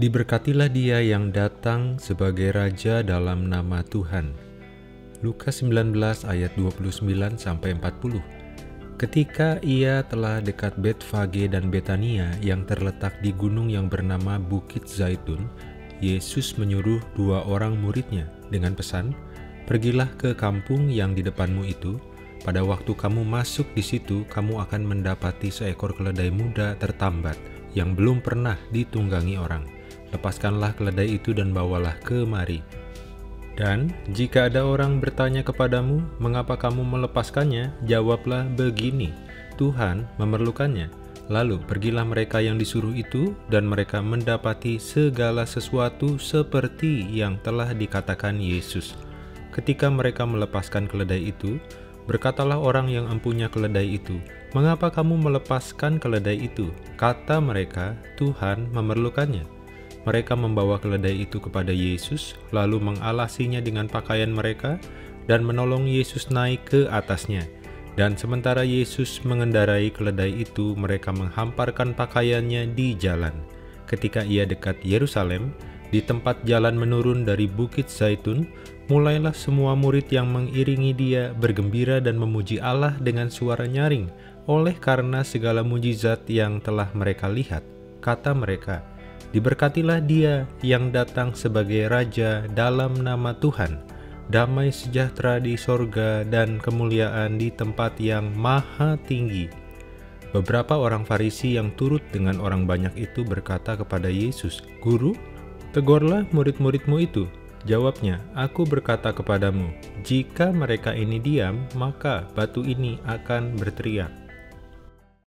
Diberkatilah dia yang datang sebagai raja dalam nama Tuhan. Lukas 19 ayat 29 sampai 40. Ketika ia telah dekat Betfage dan Betania yang terletak di gunung yang bernama Bukit Zaitun, Yesus menyuruh dua orang muridnya dengan pesan, "Pergilah ke kampung yang di depanmu itu. Pada waktu kamu masuk di situ, kamu akan mendapati seekor keledai muda tertambat yang belum pernah ditunggangi orang." Lepaskanlah keledai itu dan bawalah kemari. Dan jika ada orang bertanya kepadamu, mengapa kamu melepaskannya? Jawablah begini, Tuhan memerlukannya. Lalu pergilah mereka yang disuruh itu, dan mereka mendapati segala sesuatu seperti yang telah dikatakan Yesus. Ketika mereka melepaskan keledai itu, berkatalah orang yang empunya keledai itu, "Mengapa kamu melepaskan keledai itu?" Kata mereka, "Tuhan memerlukannya." Mereka membawa keledai itu kepada Yesus, lalu mengalasinya dengan pakaian mereka, dan menolong Yesus naik ke atasnya. Dan sementara Yesus mengendarai keledai itu, mereka menghamparkan pakaiannya di jalan. Ketika ia dekat Yerusalem, di tempat jalan menurun dari Bukit Zaitun, mulailah semua murid yang mengiringi dia bergembira dan memuji Allah dengan suara nyaring, oleh karena segala mujizat yang telah mereka lihat. Kata mereka, Diberkatilah dia yang datang sebagai Raja dalam nama Tuhan, damai sejahtera di sorga dan kemuliaan di tempat yang maha tinggi. Beberapa orang Farisi yang turut dengan orang banyak itu berkata kepada Yesus, Guru, tegurlah murid-muridmu itu. Jawabnya, aku berkata kepadamu, jika mereka ini diam, maka batu ini akan berteriak.